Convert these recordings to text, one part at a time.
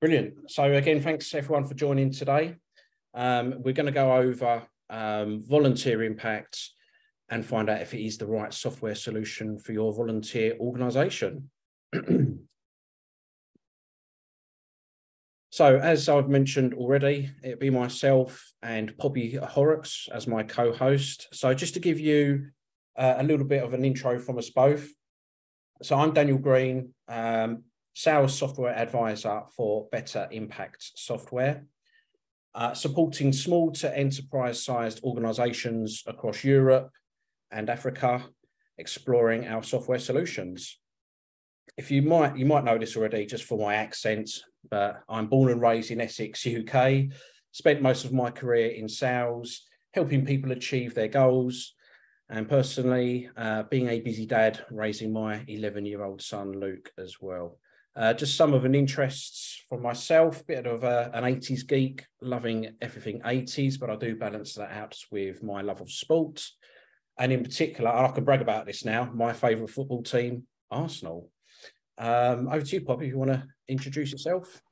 Brilliant. So again, thanks everyone for joining today. Um, we're going to go over um, volunteer impact and find out if it is the right software solution for your volunteer organisation. so as I've mentioned already, it'd be myself and Poppy Horrocks as my co-host. So just to give you uh, a little bit of an intro from us both. So I'm Daniel Green, um, sales software advisor for Better Impact Software, uh, supporting small to enterprise sized organizations across Europe and Africa, exploring our software solutions. If you might, you might know this already just for my accent, but I'm born and raised in Essex, UK, spent most of my career in sales, helping people achieve their goals, and personally, uh, being a busy dad, raising my 11 year old son, Luke, as well. Uh, just some of an interests from myself, bit of a, an 80s geek, loving everything 80s, but I do balance that out with my love of sport. And in particular, I can brag about this now, my favourite football team, Arsenal. Um, over to you, Poppy, if you want to introduce yourself.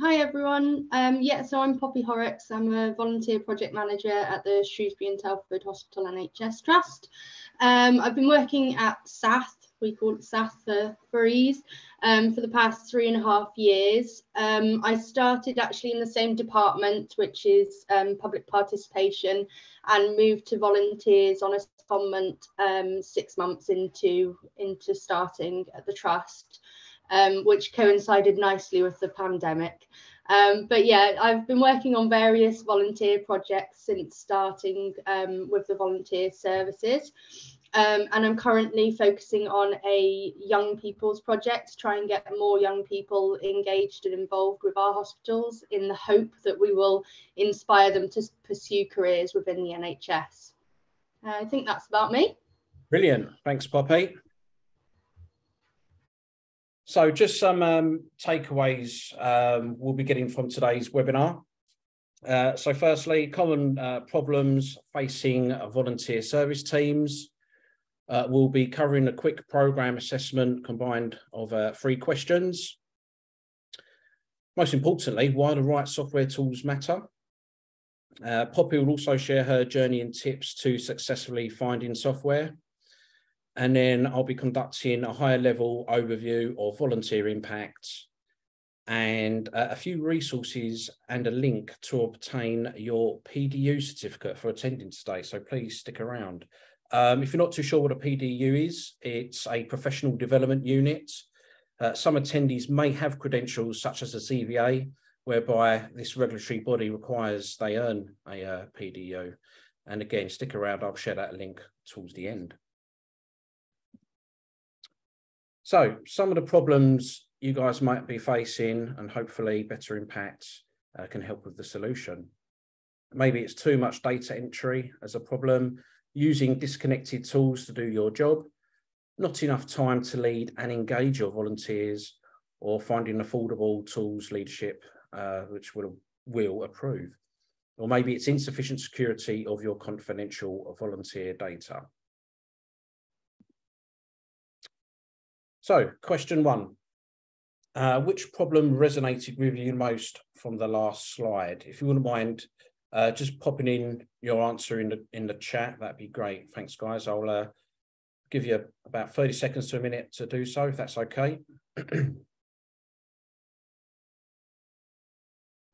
Hi everyone. Um, yeah, so I'm Poppy Horrocks. I'm a volunteer project manager at the Shrewsbury and Telford Hospital NHS Trust. Um, I've been working at SATH we call it for ease, um, for the past three and a half years. Um, I started actually in the same department, which is um, public participation, and moved to volunteers on a secondment um, six months into, into starting at the trust, um, which coincided nicely with the pandemic. Um, but yeah, I've been working on various volunteer projects since starting with the volunteer services. Um, and I'm currently focusing on a young people's project to try and get more young people engaged and involved with our hospitals in the hope that we will inspire them to pursue careers within the NHS. Uh, I think that's about me. Brilliant. Thanks, Poppy. So just some um, takeaways um, we'll be getting from today's webinar. Uh, so firstly, common uh, problems facing volunteer service teams. Uh, we'll be covering a quick program assessment combined of uh, three questions. Most importantly, why the right software tools matter. Uh, Poppy will also share her journey and tips to successfully finding software. And then I'll be conducting a higher level overview of volunteer impact and uh, a few resources and a link to obtain your PDU certificate for attending today. So please stick around. Um, if you're not too sure what a PDU is, it's a professional development unit. Uh, some attendees may have credentials such as a CVA, whereby this regulatory body requires they earn a uh, PDU. And again, stick around, I'll share that link towards the end. So some of the problems you guys might be facing and hopefully Better Impact uh, can help with the solution. Maybe it's too much data entry as a problem using disconnected tools to do your job, not enough time to lead and engage your volunteers, or finding affordable tools leadership uh, which will, will approve. Or maybe it's insufficient security of your confidential volunteer data. So, question one. Uh, which problem resonated with you most from the last slide? If you wouldn't mind uh, just popping in your answer in the in the chat, that'd be great. Thanks, guys. I'll uh, give you about 30 seconds to a minute to do so, if that's okay.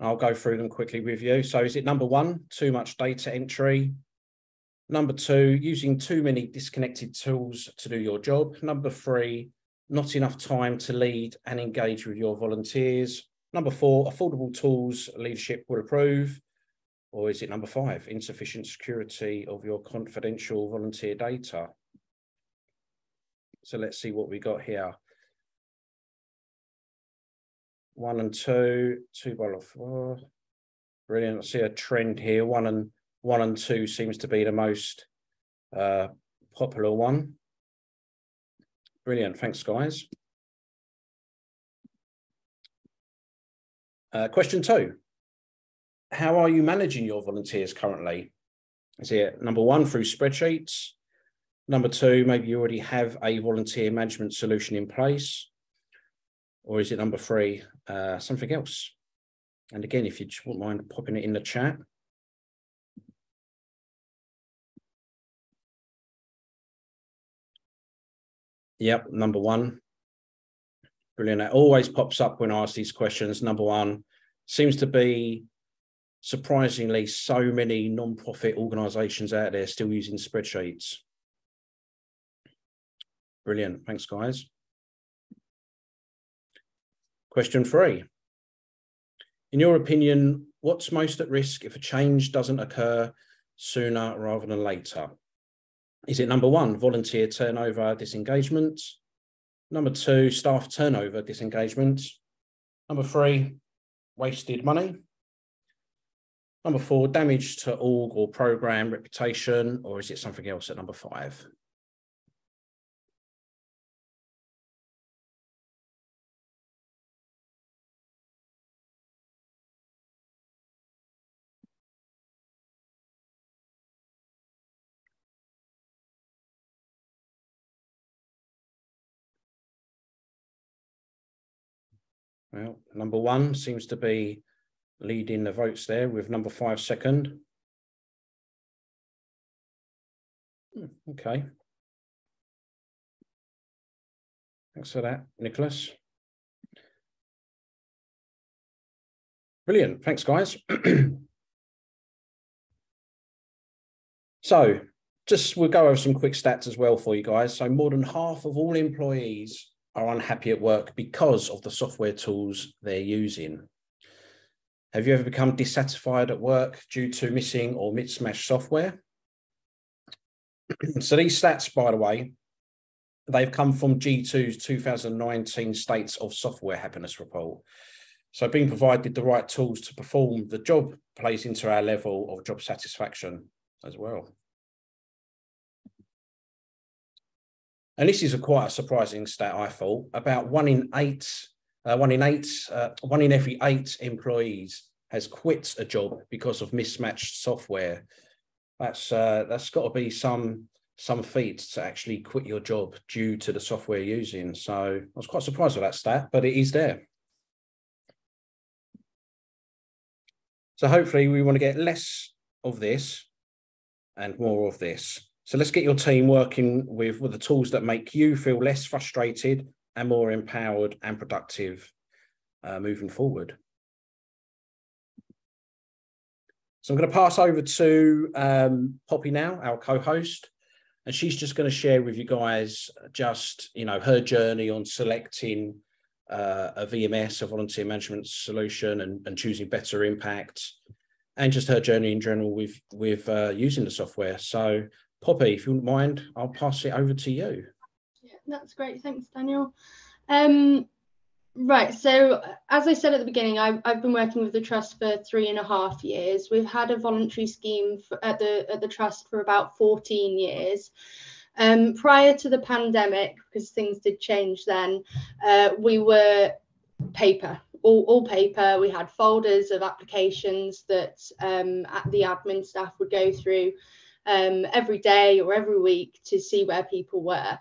I'll go through them quickly with you. So is it number one, too much data entry? Number two, using too many disconnected tools to do your job. Number three, not enough time to lead and engage with your volunteers. Number four, affordable tools leadership will approve. Or is it number five, insufficient security of your confidential volunteer data? So let's see what we got here. One and two, two by four. Brilliant. I see a trend here. One and one and two seems to be the most uh, popular one. Brilliant. Thanks, guys. Uh, question two how are you managing your volunteers currently? Is it number one through spreadsheets? Number two, maybe you already have a volunteer management solution in place. Or is it number three, uh, something else. And again, if you just wouldn't mind popping it in the chat. Yep, number one. Brilliant. It always pops up when I ask these questions. Number one seems to be surprisingly so many non-profit organizations out there still using spreadsheets. Brilliant. Thanks, guys. Question three. In your opinion, what's most at risk if a change doesn't occur sooner rather than later? Is it number one, volunteer turnover disengagement? Number two, staff turnover disengagement. Number three, wasted money. Number four, damage to org or program reputation, or is it something else at number five? Well, number one seems to be leading the votes there with number five second. Hmm, okay. Thanks for that, Nicholas. Brilliant. Thanks, guys. so just we'll go over some quick stats as well for you guys. So more than half of all employees are unhappy at work because of the software tools they're using. Have you ever become dissatisfied at work due to missing or mismatched software? so these stats, by the way, they've come from G2's 2019 States of Software Happiness Report. So being provided the right tools to perform the job plays into our level of job satisfaction as well. And this is a quite a surprising stat, I thought. About one in eight, uh, one in eight, uh, one in every eight employees has quit a job because of mismatched software. That's uh, that's got to be some some feat to actually quit your job due to the software you're using. So I was quite surprised with that stat, but it is there. So hopefully we want to get less of this and more of this. So let's get your team working with, with the tools that make you feel less frustrated and more empowered and productive uh, moving forward. So I'm going to pass over to um, Poppy now, our co-host, and she's just going to share with you guys just you know her journey on selecting uh, a VMS, a volunteer management solution, and, and choosing better impact, and just her journey in general with with uh, using the software. So Poppy, if you wouldn't mind, I'll pass it over to you. That's great. Thanks, Daniel. Um, right. So, as I said at the beginning, I've, I've been working with the trust for three and a half years. We've had a voluntary scheme for, at the at the trust for about 14 years. Um, prior to the pandemic, because things did change then, uh, we were paper, all, all, paper. We had folders of applications that um, the admin staff would go through um, every day or every week to see where people were.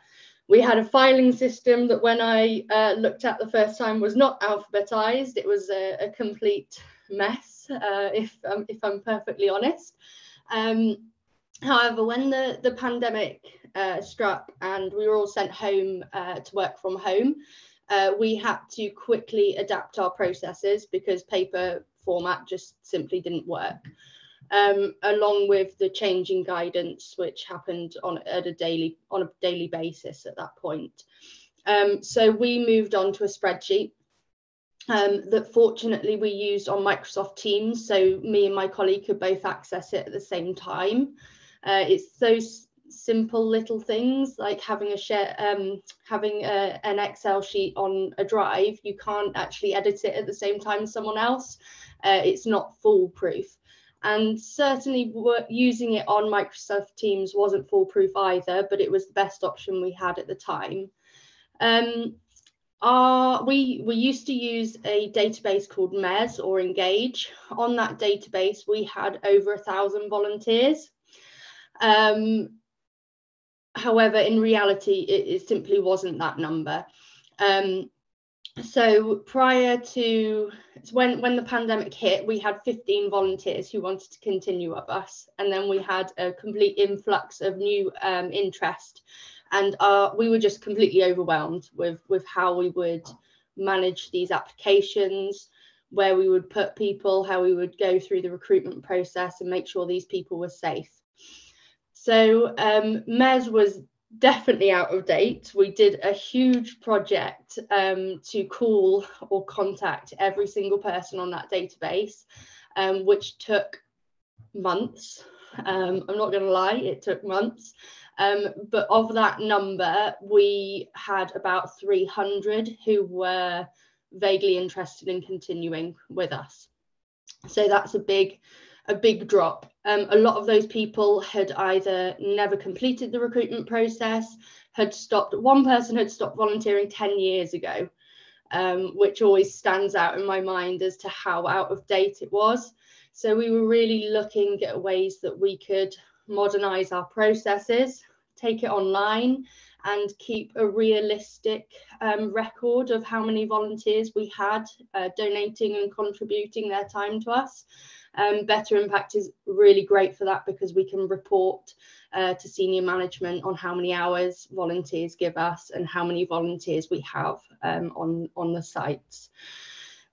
We had a filing system that when I uh, looked at the first time was not alphabetized. It was a, a complete mess, uh, if, um, if I'm perfectly honest. Um, however, when the, the pandemic uh, struck and we were all sent home uh, to work from home, uh, we had to quickly adapt our processes because paper format just simply didn't work um, along with the changing guidance which happened on at a daily on a daily basis at that point. Um, so we moved on to a spreadsheet um, that fortunately we used on Microsoft Teams, so me and my colleague could both access it at the same time. Uh, it's those simple little things like having a share, um, having a, an Excel sheet on a drive. You can't actually edit it at the same time as someone else. Uh, it's not foolproof and certainly using it on Microsoft Teams wasn't foolproof either, but it was the best option we had at the time. Um, our, we, we used to use a database called MES or Engage. On that database, we had over a thousand volunteers. Um, however, in reality, it, it, simply wasn't that number. Um, so prior to when when the pandemic hit we had 15 volunteers who wanted to continue with us. And then we had a complete influx of new um, interest. And uh, we were just completely overwhelmed with with how we would manage these applications where we would put people how we would go through the recruitment process and make sure these people were safe. So um, MES was definitely out of date. We did a huge project um, to call or contact every single person on that database, um, which took months. Um, I'm not going to lie, it took months. Um, but of that number, we had about 300 who were vaguely interested in continuing with us. So that's a big a big drop. Um, a lot of those people had either never completed the recruitment process, had stopped, one person had stopped volunteering 10 years ago, um, which always stands out in my mind as to how out of date it was. So we were really looking at ways that we could modernize our processes, take it online, and keep a realistic um, record of how many volunteers we had uh, donating and contributing their time to us. Um, Better Impact is really great for that because we can report uh, to senior management on how many hours volunteers give us and how many volunteers we have um, on, on the sites.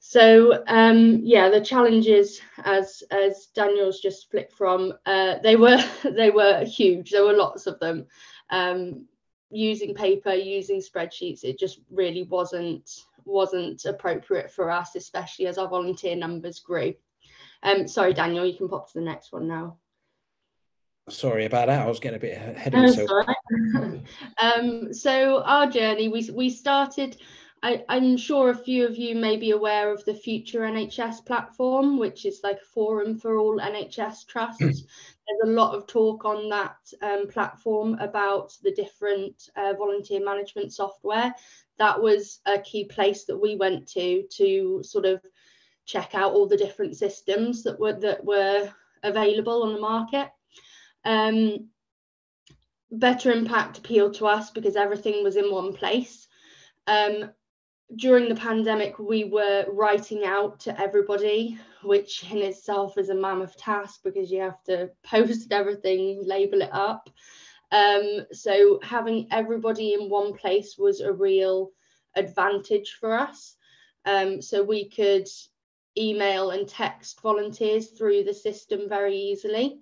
So um, yeah, the challenges, as as Daniel's just flicked from, uh, they were they were huge. There were lots of them. Um, using paper, using spreadsheets, it just really wasn't wasn't appropriate for us, especially as our volunteer numbers grew. Um, sorry, Daniel, you can pop to the next one now. Sorry about that. I was getting a bit ahead of myself. um, so our journey, we we started. I, am sure a few of you may be aware of the Future NHS platform, which is like a forum for all NHS trusts. There's a lot of talk on that um, platform about the different uh, volunteer management software. That was a key place that we went to to sort of check out all the different systems that were that were available on the market. Um, better impact appealed to us because everything was in one place. Um, during the pandemic, we were writing out to everybody, which in itself is a mammoth task because you have to post everything, label it up. Um, so having everybody in one place was a real advantage for us. Um, so we could email and text volunteers through the system very easily.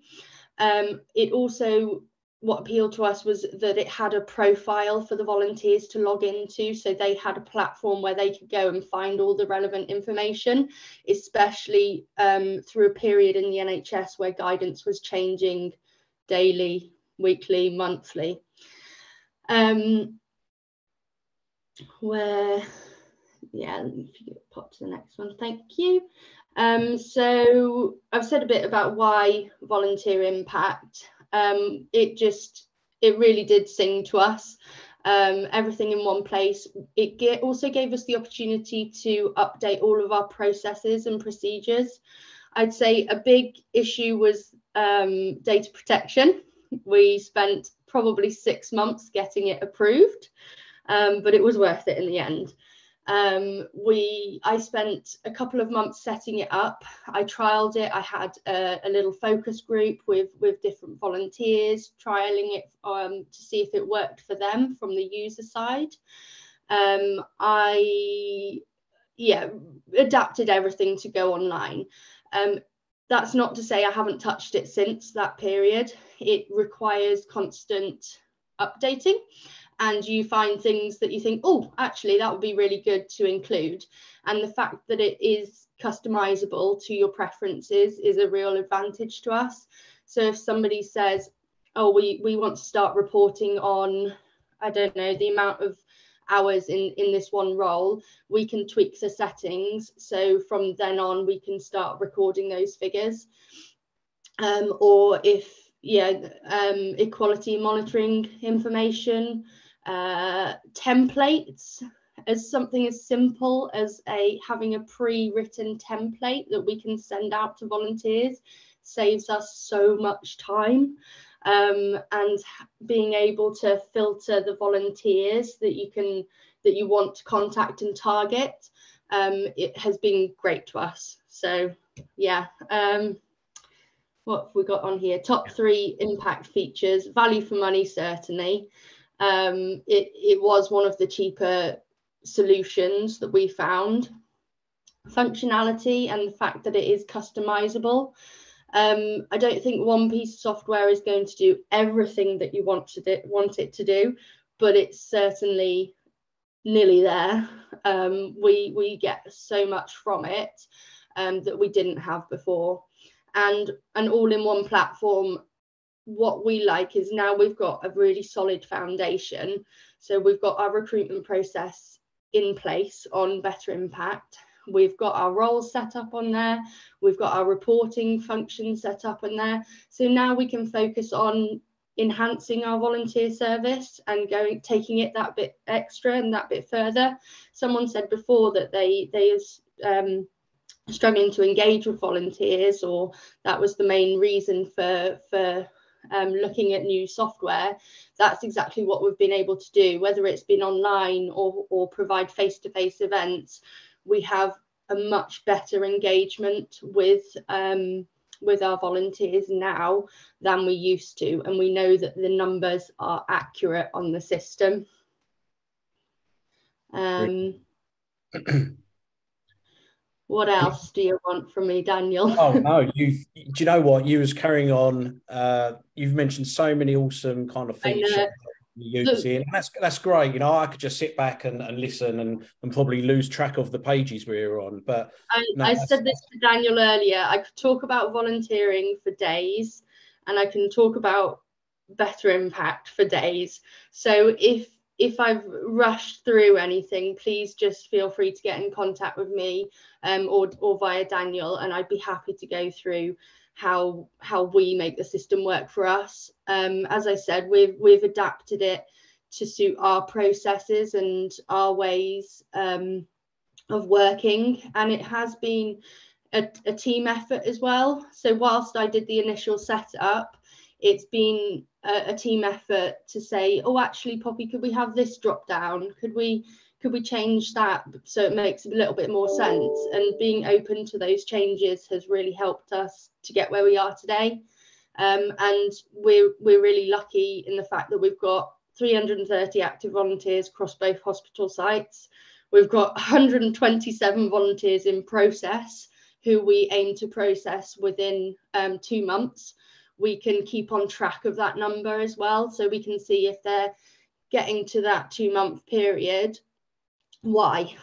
Um, it also, what appealed to us was that it had a profile for the volunteers to log into. So they had a platform where they could go and find all the relevant information, especially um, through a period in the NHS where guidance was changing daily, weekly, monthly. Um, where yeah, if you pop to the next one, thank you. Um, so I've said a bit about why volunteer impact. Um, it just, it really did sing to us. Um, everything in one place. It get, also gave us the opportunity to update all of our processes and procedures. I'd say a big issue was um, data protection. We spent probably six months getting it approved, um, but it was worth it in the end. Um, we, I spent a couple of months setting it up. I trialed it. I had a, a little focus group with with different volunteers, trialing it um, to see if it worked for them from the user side. Um, I, yeah, adapted everything to go online. Um, that's not to say I haven't touched it since that period. It requires constant updating and you find things that you think, oh, actually, that would be really good to include. And the fact that it is customizable to your preferences is a real advantage to us. So if somebody says, oh, we, we want to start reporting on, I don't know, the amount of hours in, in this one role, we can tweak the settings. So from then on, we can start recording those figures. Um, or if, yeah, um, equality monitoring information, uh, templates as something as simple as a having a pre-written template that we can send out to volunteers saves us so much time um, and being able to filter the volunteers that you can that you want to contact and target um, it has been great to us. So yeah um, what have we got on here? Top three impact features value for money certainly um, it, it was one of the cheaper solutions that we found functionality and the fact that it is customizable um, I don't think one piece of software is going to do everything that you want to do, want it to do, but it's certainly nearly there. Um, we we get so much from it um, that we didn't have before, and an all-in-one platform. What we like is now we've got a really solid foundation. So we've got our recruitment process in place on Better Impact We've got our roles set up on there. We've got our reporting function set up on there. So now we can focus on enhancing our volunteer service and going taking it that bit extra and that bit further. Someone said before that they they um, struggling to engage with volunteers, or that was the main reason for for um, looking at new software. That's exactly what we've been able to do, whether it's been online or or provide face to face events we have a much better engagement with um, with our volunteers now than we used to, and we know that the numbers are accurate on the system. Um, what else do you want from me, Daniel? oh no, you do you know what you was carrying on? Uh, you've mentioned so many awesome kind of using. And that's that's great. You know, I could just sit back and, and listen and, and probably lose track of the pages we were on. But I, no, I said this to Daniel earlier. I could talk about volunteering for days and I can talk about better impact for days. So if if I've rushed through anything, please just feel free to get in contact with me um, or, or via Daniel, and I'd be happy to go through how how we make the system work for us. Um, as I said, we've we've adapted it to suit our processes and our ways um, of working, and it has been a, a team effort as well. So whilst I did the initial setup, it's been a, a, team effort to say, oh, actually, Poppy, could we have this drop down? Could we could we change that so it makes a little bit more sense? And being open to those changes has really helped us to get where we are today. Um, and we're we're really lucky in the fact that we've got 330 active volunteers across both hospital sites. We've got 127 volunteers in process who we aim to process within um, two months. We can keep on track of that number as well, so we can see if they're getting to that two month period why?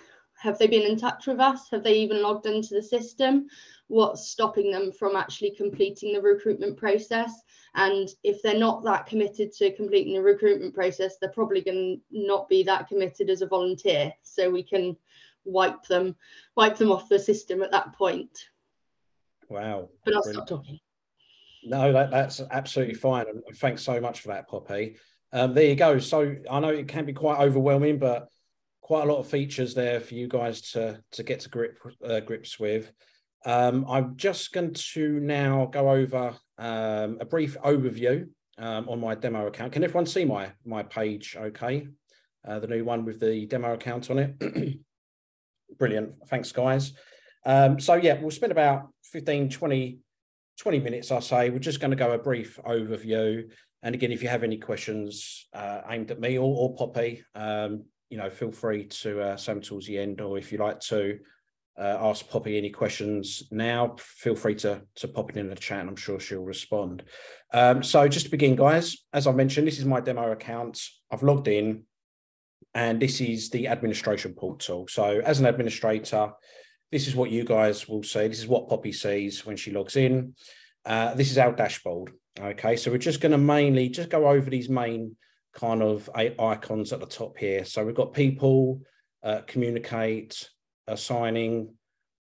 Have they been in touch with us? Have they even logged into the system? What's stopping them from actually completing the recruitment process? And if they're not that committed to completing the recruitment process, they're probably going to not be that committed as a volunteer. So we can wipe them, wipe them off the system at that point. Wow. But I'll Brilliant. stop talking. No, that, that's absolutely fine. And thanks so much for that, Poppy. Um, there you go. So I know it can be quite overwhelming, but quite a lot of features there for you guys to to get to grip uh, grips with. Um, I'm just going to now go over um, a brief overview um, on my demo account. Can everyone see my my page? Okay, uh, the new one with the demo account on it. Brilliant. Thanks, guys. Um, so yeah, we'll spend about 15, 20, 20 minutes, I say. We're just going to go a brief overview. And again, if you have any questions uh, aimed at me or, or Poppy, um, you know, feel free to uh, send towards the end, or if you like to uh, ask Poppy any questions now, feel free to to pop it in the chat, and I'm sure she'll respond. Um, so just to begin, guys, as I mentioned, this is my demo account. I've logged in, and this is the administration portal. So as an administrator, this is what you guys will see. This is what Poppy sees when she logs in. Uh, this is our dashboard. Okay, so we're just going to mainly just go over these main kind of icons at the top here. So we've got people, uh, communicate, assigning,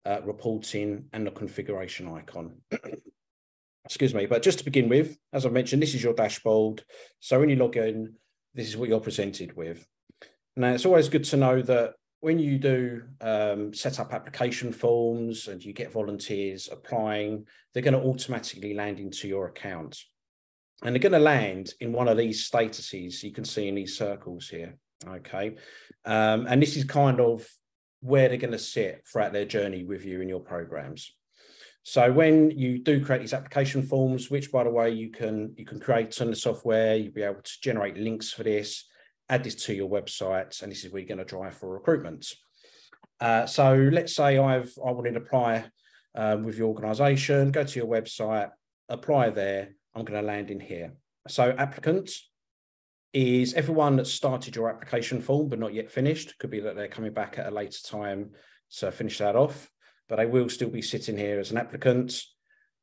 uh, reporting, and the configuration icon. Excuse me. But just to begin with, as I mentioned, this is your dashboard. So when you log in, this is what you're presented with. Now, it's always good to know that when you do um, set up application forms and you get volunteers applying, they're going to automatically land into your account. and they're going to land in one of these statuses you can see in these circles here. Okay. Um, and this is kind of where they're going to sit throughout their journey with you in your programs. So when you do create these application forms, which by the way you can you can create on the software, you'll be able to generate links for this, add this to your website, and this is where you're going to drive for recruitment. Uh, so let's say I've I wanted to apply um, with your organisation, go to your website, apply there. I'm going to land in here. So applicants is everyone that started your application form but not yet finished. Could be that they're coming back at a later time to finish that off, but they will still be sitting here as an applicant.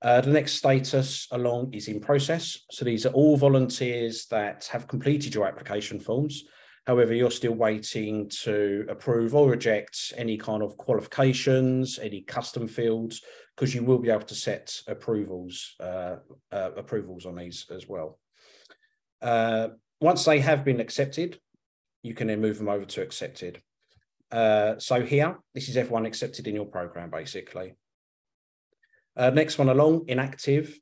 Uh, the next status along is in process. So these are all volunteers that have completed your application forms. However, you're still waiting to approve or reject any kind of qualifications, any custom fields, because you will be able to set approvals uh, uh, approvals on these as well. Uh, once they have been accepted, you can then move them over to accepted. Uh, so here, this is everyone accepted in your program, basically. Uh, next one along, inactive.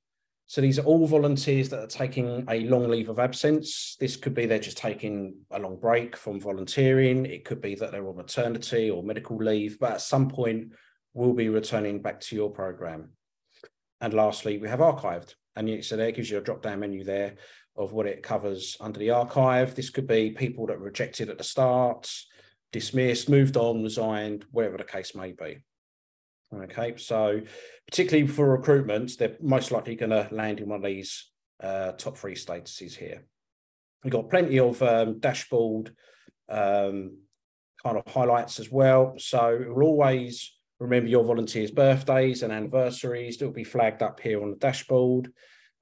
So these are all volunteers that are taking a long leave of absence. This could be they're just taking a long break from volunteering. It could be that they're on maternity or medical leave, but at some point will be returning back to your program. And lastly, we have archived. And so there gives you a drop down menu there of what it covers under the archive. This could be people that were rejected at the start, dismissed, moved on, resigned, whatever the case may be. Okay, so particularly for recruitment, they're most likely going to land in one of these uh, top three statuses here. We've got plenty of um, dashboard um, kind of highlights as well. So it will always remember your volunteers' birthdays and anniversaries. It will be flagged up here on the dashboard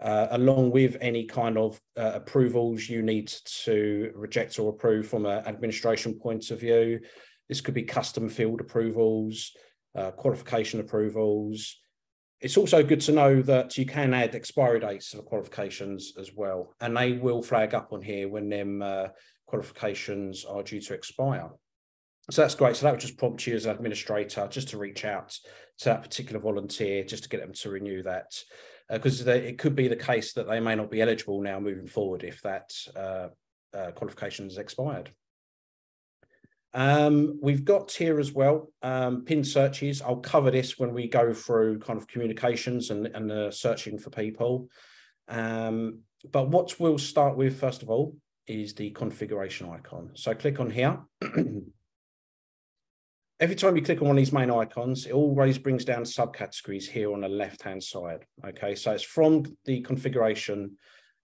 uh, along with any kind of uh, approvals you need to reject or approve from an administration point of view. This could be custom field approvals, uh, qualification approvals. It's also good to know that you can add expiry dates the qualifications as well, and they will flag up on here when them uh, qualifications are due to expire. So that's great. So that would just prompt you as an administrator just to reach out to that particular volunteer just to get them to renew that because uh, it could be the case that they may not be eligible now moving forward if that uh, uh, qualification has expired. Um, we've got here as well um, pin searches. I'll cover this when we go through kind of communications and, and uh, searching for people. Um, but what we'll start with first of all is the configuration icon. So click on here. every time you click on one of these main icons, it always brings down subcategories here on the left-hand side. Okay, so it's from the configuration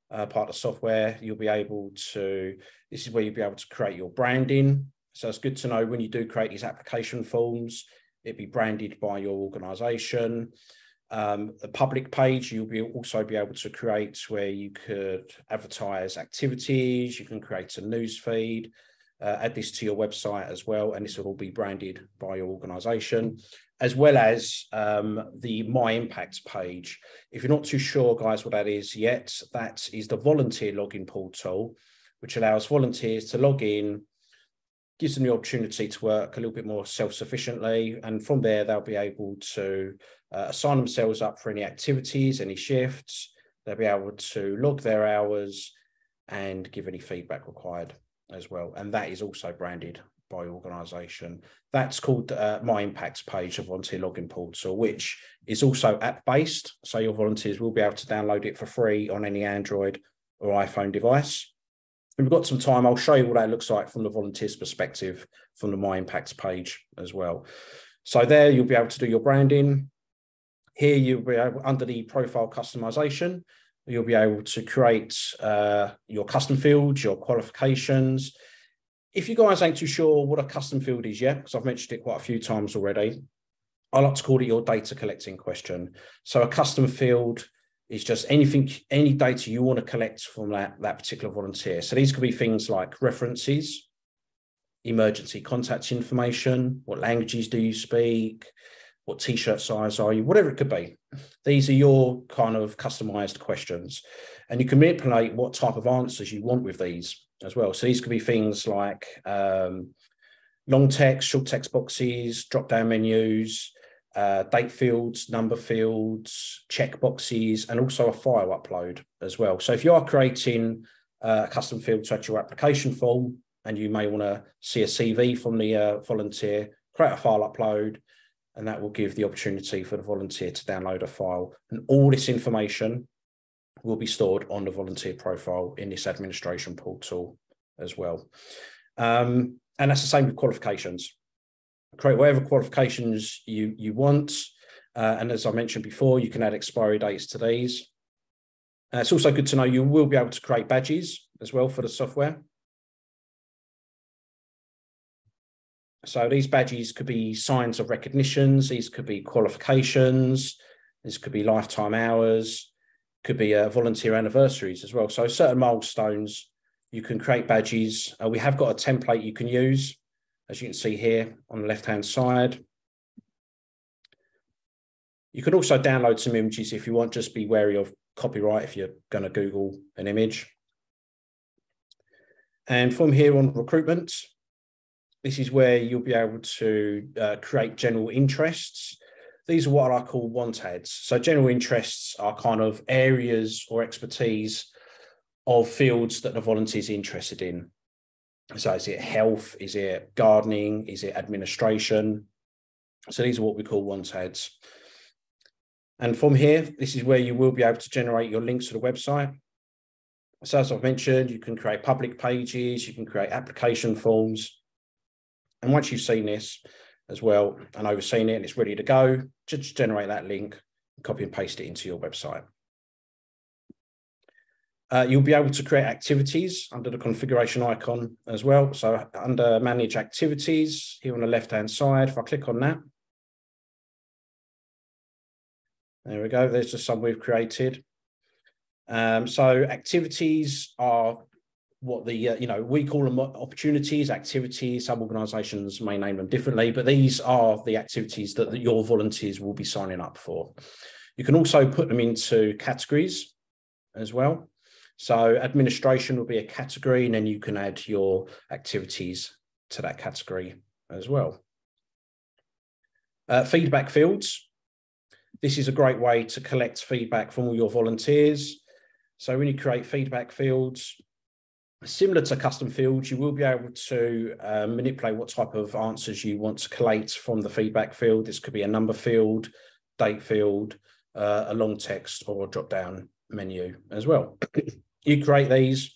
uh, part of software, you'll be able to, this is where you'll be able to create your branding. So it's good to know when you do create these application forms, it'd be branded by your organization. Um, the public page, you'll be also be able to create where you could advertise activities, you can create a news feed, uh, add this to your website as well, and this will all be branded by your organization, as well as um, the My Impact page. If you're not too sure, guys, what that is yet, that is the volunteer login portal, which allows volunteers to log in, gives them the opportunity to work a little bit more self-sufficiently, and from there they'll be able to uh, assign themselves up for any activities, any shifts. They'll be able to log their hours and give any feedback required as well. And that is also branded by organisation. That's called uh, My Impacts page of Volunteer Login Portal, which is also app based. So your volunteers will be able to download it for free on any Android or iPhone device. If we've got some time, I'll show you what that looks like from the volunteer's perspective from the My Impacts page as well. So there you'll be able to do your branding. Here you'll be able, under the profile customization, you'll be able to create uh, your custom fields, your qualifications. If you guys ain't too sure what a custom field is yet, because I've mentioned it quite a few times already, I like to call it your data collecting question. So a custom field is just anything, any data you want to collect from that, that particular volunteer. So these could be things like references, emergency contact information, what languages do you speak, what t-shirt size are you, whatever it could be. These are your kind of customized questions. And you can manipulate what type of answers you want with these as well. So these could be things like um, long text, short text boxes, drop down menus, uh, date fields, number fields, check boxes, and also a file upload as well. So if you are creating uh, a custom field to your application form, and you may want to see a CV from the uh, volunteer, create a file upload, and that will give the opportunity for the volunteer to download a file. And all this information will be stored on the volunteer profile in this administration portal as well. Um, and that's the same with qualifications create whatever qualifications you, you want. Uh, and as I mentioned before, you can add expiry dates to these. Uh, it's also good to know you will be able to create badges as well for the software. So these badges could be signs of recognitions, these could be qualifications, this could be lifetime hours, could be uh, volunteer anniversaries as well. So certain milestones, you can create badges. Uh, we have got a template you can use as you can see here on the left-hand side. You can also download some images if you want, just be wary of copyright if you're going to Google an image. And from here on recruitment, this is where you'll be able to uh, create general interests. These are what I call want ads. So general interests are kind of areas or expertise of fields that the volunteer is interested in. So is it health? Is it gardening? Is it administration? So these are what we call want ads. And from here, this is where you will be able to generate your links to the website. So as I've mentioned, you can create public pages, you can create application forms. And once you've seen this as well and overseen it and it's ready to go, just generate that link, copy and paste it into your website. Uh, you'll be able to create activities under the configuration icon as well. So under manage activities here on the left hand side, if I click on that, there we go. There's just some we've created. Um, so activities are what the, uh, you know, we call them opportunities, activities. Some organizations may name them differently, but these are the activities that, that your volunteers will be signing up for. You can also put them into categories as well. So administration will be a category, and then you can add your activities to that category as well. Uh, feedback fields. This is a great way to collect feedback from all your volunteers. So when you create feedback fields, similar to custom fields, you will be able to uh, manipulate what type of answers you want to collate from the feedback field. This could be a number field, date field, uh, a long text or drop down menu as well. you create these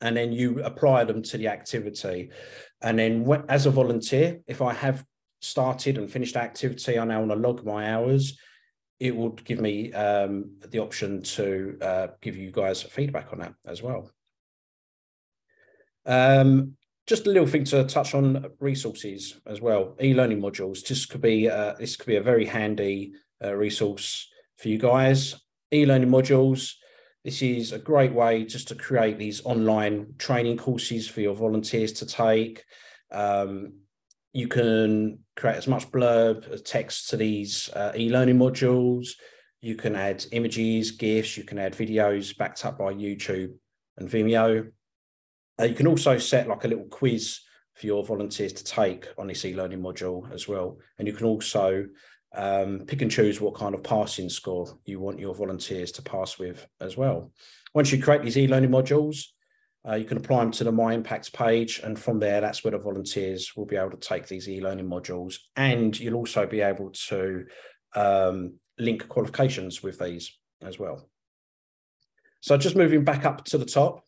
and then you apply them to the activity. And then as a volunteer, if I have started and finished activity, I now want to log my hours. It would give me um, the option to uh, give you guys feedback on that as well. Um, just a little thing to touch on resources as well. E-learning modules. This could be uh, this could be a very handy uh, resource for you guys. E-learning modules this is a great way just to create these online training courses for your volunteers to take. Um, you can create as much blurb as text to these uh, e-learning modules. You can add images, GIFs, you can add videos backed up by YouTube and Vimeo. Uh, you can also set like a little quiz for your volunteers to take on this e-learning module as well. And you can also um, pick and choose what kind of passing score you want your volunteers to pass with as well. Once you create these e-learning modules, uh, you can apply them to the My Impacts page, and from there, that's where the volunteers will be able to take these e-learning modules, and you'll also be able to um, link qualifications with these as well. So just moving back up to the top,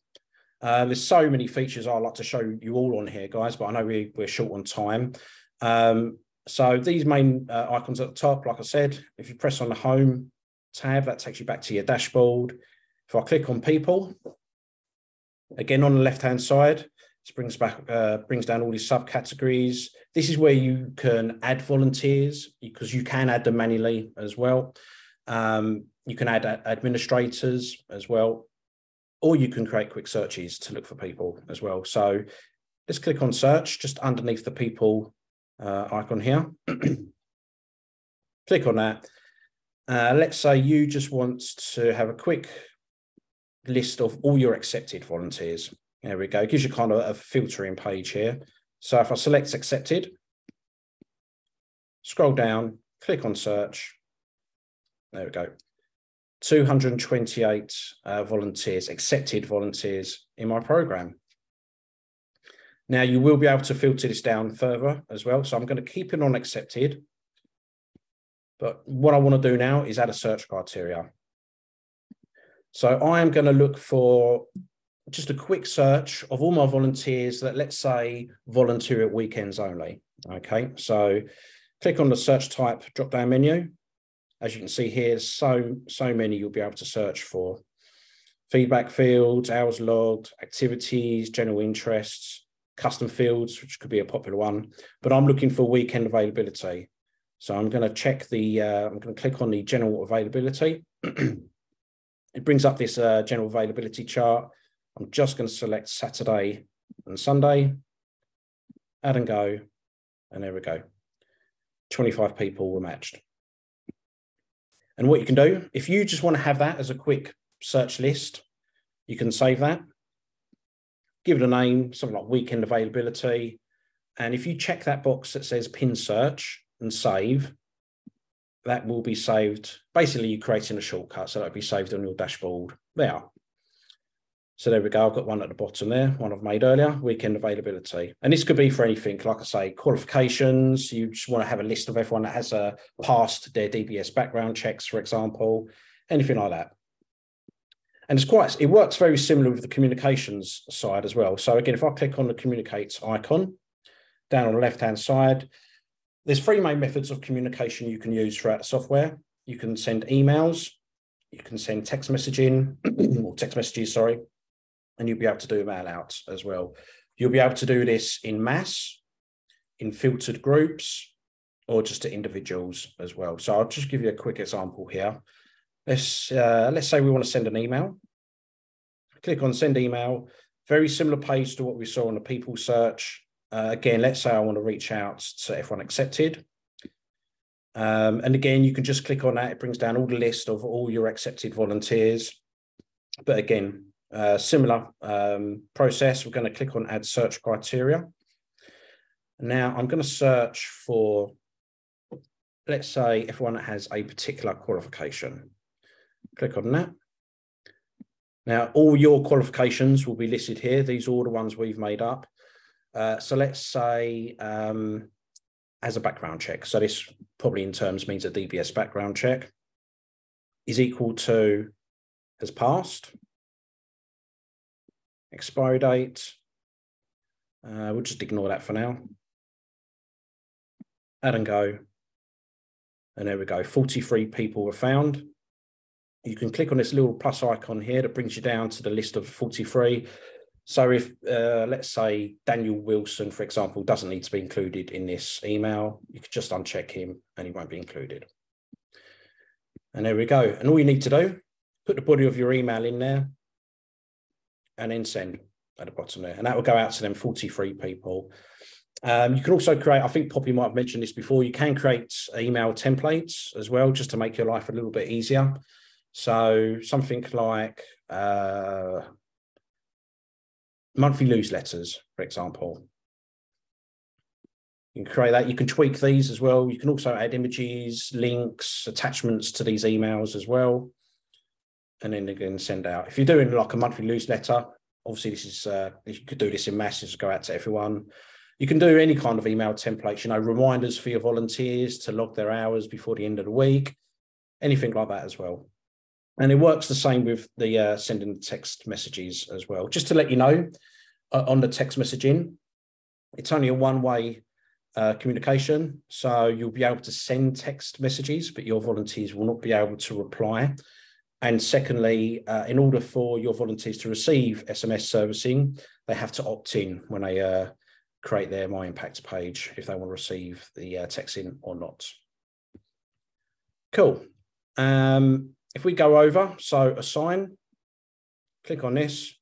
uh, there's so many features I'd like to show you all on here, guys, but I know we, we're short on time. Um, so these main uh, icons at the top, like I said, if you press on the home tab, that takes you back to your dashboard. If I click on people, again on the left-hand side, this brings back uh, brings down all these subcategories. This is where you can add volunteers because you can add them manually as well. Um, you can add administrators as well, or you can create quick searches to look for people as well. So let's click on search just underneath the people uh, icon here. Click on that. Uh, let's say you just want to have a quick list of all your accepted volunteers. There we go. It gives you kind of a filtering page here. So if I select accepted, scroll down, click on search. There we go. 228 uh, volunteers, accepted volunteers in my program. Now you will be able to filter this down further as well. So I'm going to keep it on accepted. But what I want to do now is add a search criteria. So I am going to look for just a quick search of all my volunteers that let's say volunteer at weekends only. Okay, so click on the search type drop down menu. As you can see here, so so many you'll be able to search for. Feedback fields, hours logged, activities, general interests, custom fields, which could be a popular one. But I'm looking for weekend availability. So I'm going to check the, uh, I'm going to click on the general availability. it brings up this uh, general availability chart. I'm just going to select Saturday and Sunday, add and go, and there we go. 25 people were matched. And what you can do, if you just want to have that as a quick search list, you can save that, give it a name, something like weekend availability. And if you check that box that says pin search and save, that will be saved. Basically, you're creating a shortcut, so that'll be saved on your dashboard there. So there we go. I've got one at the bottom there, one I've made earlier, weekend availability. And this could be for anything, like I say, qualifications. You just want to have a list of everyone that has uh, passed their DBS background checks, for example, anything like that. And it's quite, it works very similar with the communications side as well. So again, if I click on the communicates icon down on the left-hand side, there's three main methods of communication you can use throughout the software. You can send emails, you can send text messaging or text messages, sorry, and you'll be able to do mail out as well. You'll be able to do this in mass, in filtered groups, or just to individuals as well. So I'll just give you a quick example here. Let's uh, let's say we want to send an email. Click on send email. Very similar page to what we saw on the people search. Uh, again, let's say I want to reach out to everyone accepted. Um, and again, you can just click on that. It brings down all the list of all your accepted volunteers. But again, uh, similar um, process. We're going to click on add search criteria. Now I'm going to search for, let's say, everyone that has a particular qualification. Click on that. Now, all your qualifications will be listed here. These are all the ones we've made up. Uh, so let's say um, as a background check. So this probably in terms means a DBS background check is equal to has passed expiry date. Uh, we'll just ignore that for now. Add and go. And there we go. 43 people were found. You can click on this little plus icon here that brings you down to the list of 43. So if, uh, let's say, Daniel Wilson, for example, doesn't need to be included in this email, you could just uncheck him and he won't be included. And there we go. And all you need to do, put the body of your email in there, and then send at the bottom there. And that will go out to them 43 people. Um, you can also create, I think Poppy might have mentioned this before, you can create email templates as well, just to make your life a little bit easier. So something like uh, monthly newsletters, for example. You can create that. You can tweak these as well. You can also add images, links, attachments to these emails as well and then again send out. If you're doing like a monthly newsletter, obviously this is uh, you could do this in masses, go out to everyone. You can do any kind of email templates, you know, reminders for your volunteers to log their hours before the end of the week, anything like that as well. And it works the same with the uh, sending text messages as well. Just to let you know, uh, on the text messaging, it's only a one-way uh, communication. So you'll be able to send text messages, but your volunteers will not be able to reply. And secondly, uh, in order for your volunteers to receive SMS servicing, they have to opt in when they uh, create their My Impact page if they want to receive the uh, text in or not. Cool. Um, if we go over, so assign, click on this.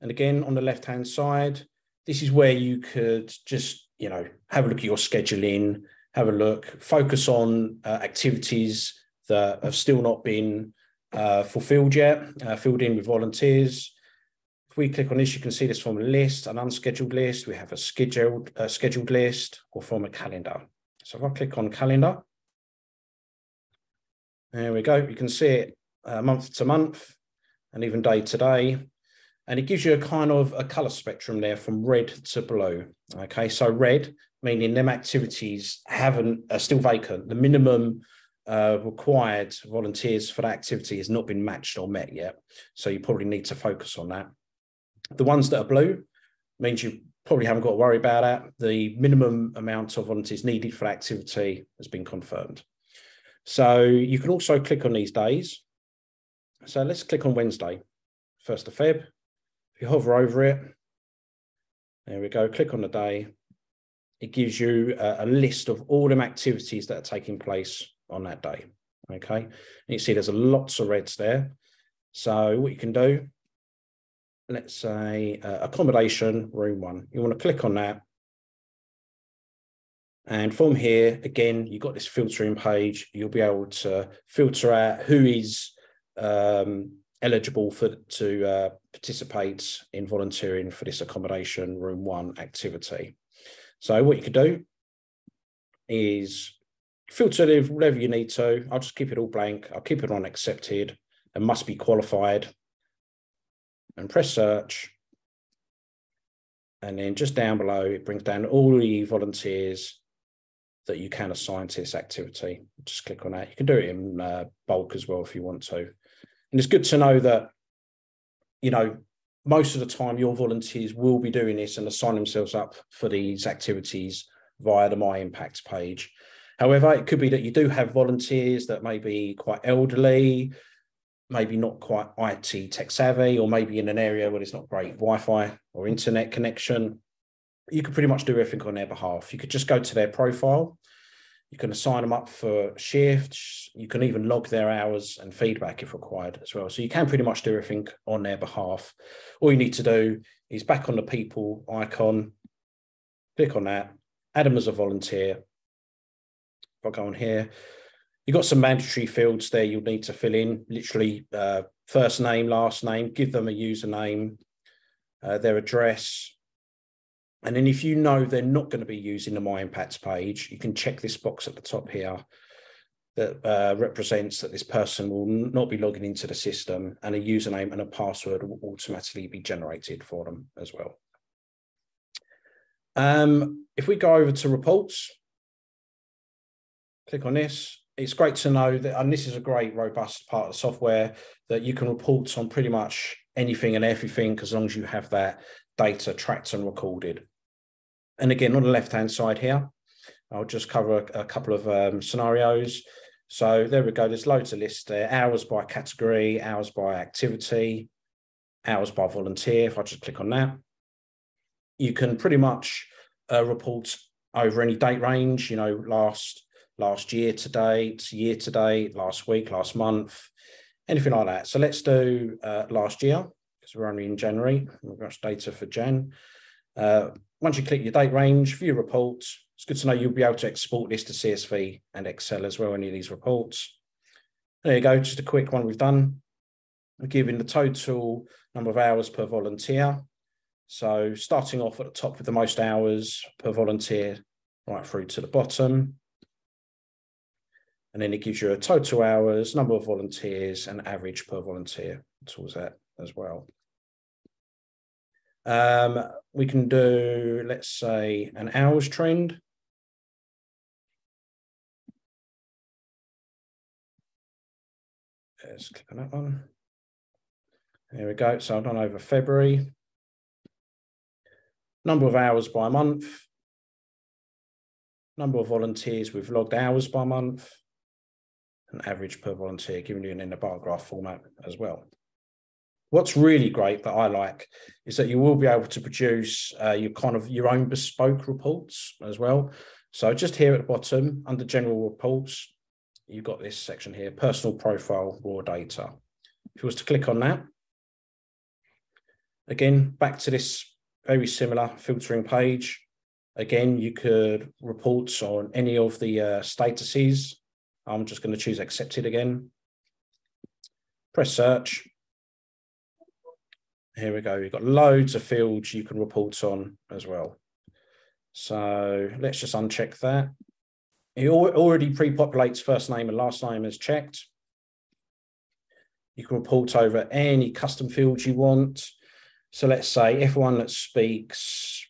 And again, on the left-hand side, this is where you could just, you know, have a look at your scheduling, have a look, focus on uh, activities that have still not been uh, fulfilled yet, uh, filled in with volunteers. If we click on this, you can see this from a list, an unscheduled list. We have a scheduled scheduled list or from a calendar. So if I click on calendar, There we go. You can see it uh, month to month and even day to day. And it gives you a kind of a color spectrum there from red to blue. Okay, so red meaning them activities haven't are still vacant. The minimum uh, required volunteers for that activity has not been matched or met yet. So you probably need to focus on that. The ones that are blue means you probably haven't got to worry about that. The minimum amount of volunteers needed for activity has been confirmed. So you can also click on these days. So let's click on Wednesday, 1st of Feb. If you hover over it, there we go, click on the day. It gives you a, a list of all the activities that are taking place on that day. Okay, and you see there's lots of reds there. So what you can do, let's say uh, accommodation room one. You want to click on that. And from here, again, you've got this filtering page. You'll be able to filter out who is um, eligible for to uh, participate in volunteering for this accommodation room one activity. So what you could do is filter it whatever you need to. I'll just keep it all blank. I'll keep it on accepted and must be qualified and press search. And then just down below, it brings down all the volunteers that you can assign to this activity. Just click on that. You can do it in uh, bulk as well if you want to. And it's good to know that, you know, most of the time your volunteers will be doing this and assign themselves up for these activities via the My Impacts page. However, it could be that you do have volunteers that may be quite elderly, maybe not quite IT tech savvy, or maybe in an area where there's not great Wi Fi or internet connection. You could pretty much do everything on their behalf. You could just go to their profile, you can assign them up for shifts, you can even log their hours and feedback if required as well. So you can pretty much do everything on their behalf. All you need to do is back on the people icon, click on that, add them as a volunteer, If I go on here, you've got some mandatory fields there you'll need to fill in, literally uh, first name, last name, give them a username, uh, their address. And then if you know they're not going to be using the My Impacts page, you can check this box at the top here that uh, represents that this person will not be logging into the system and a username and a password will automatically be generated for them as well. Um, if we go over to reports, click on this. It's great to know that, and this is a great, robust part of the software that you can report on pretty much anything and everything as long as you have that data tracked and recorded. And again, on the left-hand side here, I'll just cover a, a couple of um, scenarios. So there we go. There's loads of lists there. Hours by category, hours by activity, hours by volunteer. If I just click on that, you can pretty much uh, report over any date range. You know, last last year to date, year to date, last week, last month, anything like that. So let's do uh, last year because we're only in January. We've got data for Jan. Uh, once you click your date range, view reports, it's good to know you'll be able to export this to CSV and Excel as well, any of these reports. There you go, just a quick one we've done. We're giving the total number of hours per volunteer. So starting off at the top with the most hours per volunteer, right through to the bottom. And then it gives you a total hours, number of volunteers, and average per volunteer towards that as well. Um, we can do, let's say, an hours trend. Let's click on that one. There we go. So I've done over February. Number of hours by month. Number of volunteers we've logged hours by month an average per volunteer, giving you an in a bar graph format as well. What's really great that I like is that you will be able to produce uh, your kind of your own bespoke reports as well. So just here at the bottom under general reports, you've got this section here, personal profile raw data. If you was to click on that, again, back to this very similar filtering page. Again, you could report on any of the uh, statuses I'm just going to choose accepted again. Press search. Here we go. You've got loads of fields you can report on as well. So let's just uncheck that. It already pre-populates first name and last name as checked. You can report over any custom fields you want. So let's say everyone that speaks,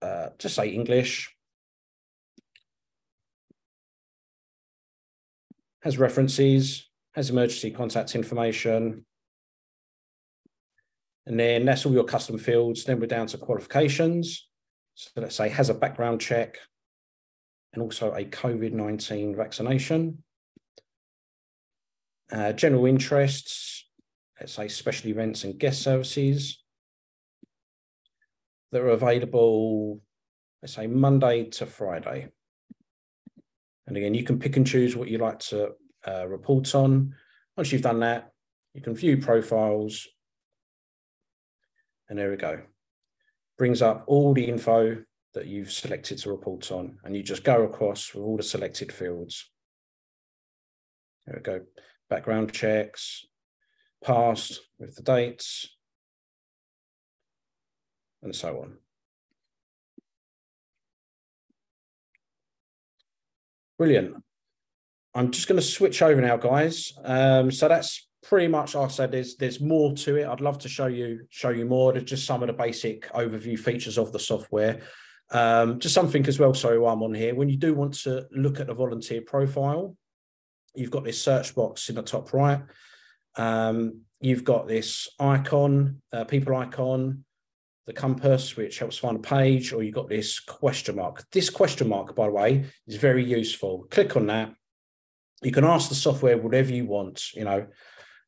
uh, just say English, has references, has emergency contact information. And then that's all your custom fields. Then we're down to qualifications. So let's say has a background check and also a COVID-19 vaccination. Uh, general interests, let's say special events and guest services that are available, let's say Monday to Friday. And again, you can pick and choose what you like to uh, report on. Once you've done that, you can view profiles. And there we go. Brings up all the info that you've selected to report on, and you just go across with all the selected fields. There we go. Background checks, past with the dates, and so on. Brilliant. I'm just going to switch over now, guys. Um, so that's pretty much I said there's there's more to it. I'd love to show you show you more. There's just some of the basic overview features of the software. Um, just something as well, sorry, while I'm on here. When you do want to look at the volunteer profile, you've got this search box in the top right. Um, you've got this icon, uh, people icon, the compass, which helps find a page, or you've got this question mark. This question mark, by the way, is very useful. Click on that. You can ask the software whatever you want, you know,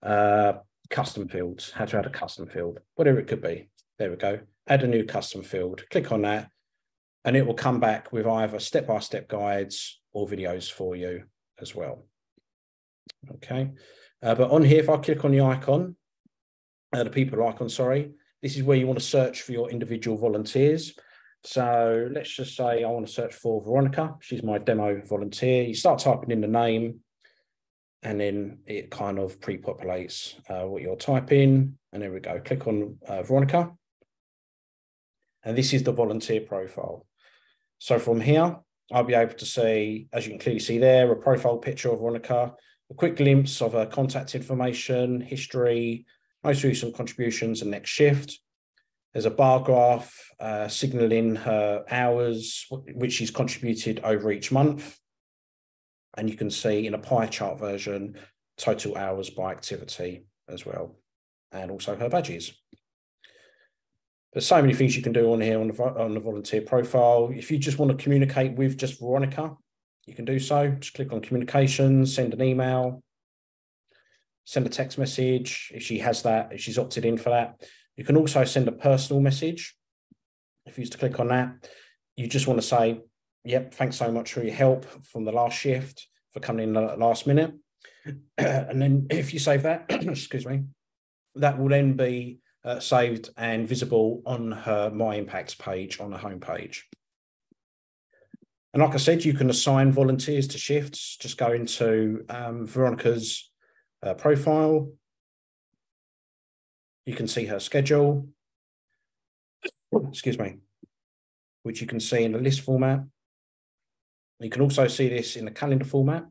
uh, custom fields, how to add a custom field, whatever it could be. There we go. Add a new custom field. Click on that, and it will come back with either step-by-step guides or videos for you as well. Okay. Uh, but on here, if I click on the icon, uh, the people icon, sorry, this is where you want to search for your individual volunteers. So let's just say I want to search for Veronica. She's my demo volunteer. You start typing in the name and then it kind of pre-populates uh, what you're typing. And there we go. Click on uh, Veronica. And this is the volunteer profile. So from here, I'll be able to see, as you can clearly see there, a profile picture of Veronica, a quick glimpse of her contact information, history, most recent contributions and next shift. There's a bar graph uh, signaling her hours, which she's contributed over each month. And you can see in a pie chart version, total hours by activity as well, and also her badges. There's so many things you can do on here on the, on the volunteer profile. If you just want to communicate with just Veronica, you can do so. Just click on communications, send an email, send a text message if she has that, if she's opted in for that. You can also send a personal message. If you used to click on that, you just want to say, yep, thanks so much for your help from the last shift, for coming in the last minute. and then if you save that, excuse me, that will then be uh, saved and visible on her My Impacts page on the homepage. And like I said, you can assign volunteers to shifts. Just go into um, Veronica's uh, profile. You can see her schedule, excuse me, which you can see in a list format. You can also see this in the calendar format.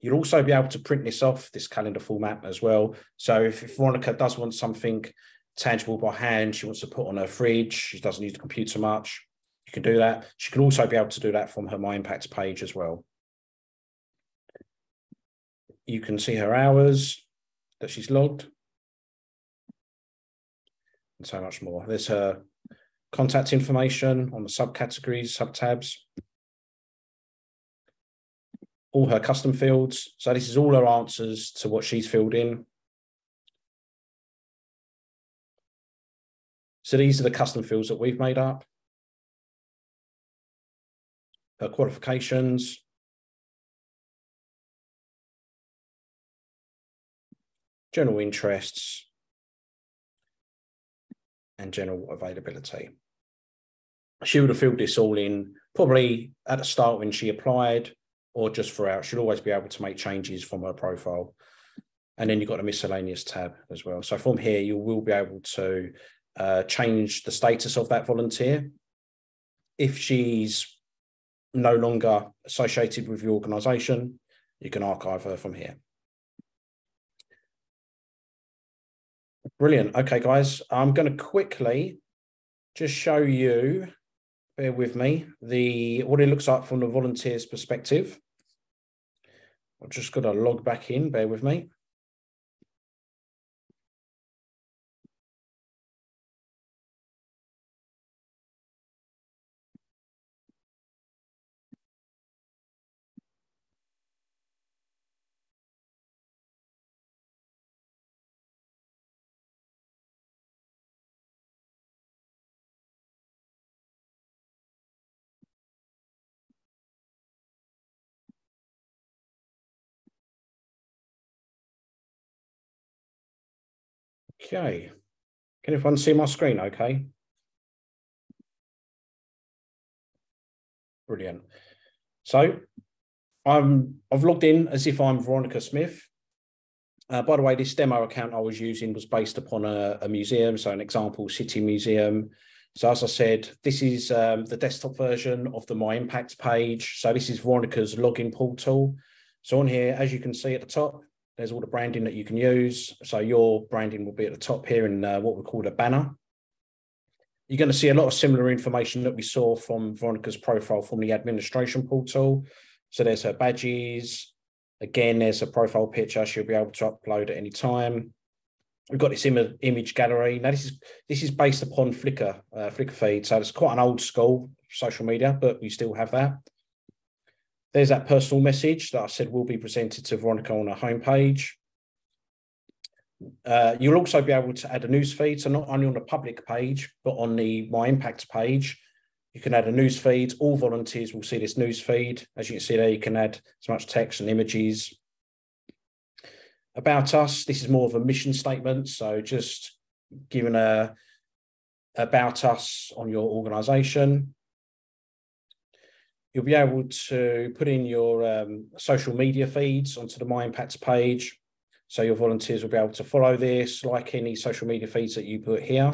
You'll also be able to print this off, this calendar format as well. So if, if Veronica does want something tangible by hand, she wants to put on her fridge, she doesn't use the computer much, you can do that. She can also be able to do that from her My Impacts page as well you can see her hours that she's logged and so much more. There's her contact information on the subcategories, subtabs, all her custom fields. So this is all her answers to what she's filled in. So these are the custom fields that we've made up. Her qualifications, general interests, and general availability. She would have filled this all in probably at the start when she applied or just throughout. She'll always be able to make changes from her profile. And then you've got a miscellaneous tab as well. So from here, you will be able to uh, change the status of that volunteer. If she's no longer associated with your organization, you can archive her from here. Brilliant. Okay, guys, I'm going to quickly just show you, bear with me, the what it looks like from the volunteer's perspective. I'm just going to log back in, bear with me. Okay. Can everyone see my screen okay? Brilliant. So I'm, I've logged in as if I'm Veronica Smith. Uh, by the way, this demo account I was using was based upon a, a, museum, so an example City Museum. So as I said, this is um, the desktop version of the My Impact page. So this is Veronica's login portal. So on here, as you can see at the top, there's all the branding that you can use. So your branding will be at the top here in uh, what we call a banner. You're going to see a lot of similar information that we saw from Veronica's profile from the administration portal. So there's her badges. Again, there's a profile picture she'll be able to upload at any time. We've got this Im- image gallery. Now this is this is based upon Flickr, uh, Flickr feed. So it's quite an old school social media, but we still have that. There's that personal message that I said will be presented to Veronica on her homepage. Uh, you'll also be able to add a news feed, so not only on the public page, but on the My Impact page, you can add a news feed. All volunteers will see this news feed. As you can see there, you can add as much text and images. About us, this is more of a mission statement. So just giving a about us on your organization. You'll be able to put in your um, social media feeds onto the My Impacts page. So your volunteers will be able to follow this, like any social media feeds that you put here.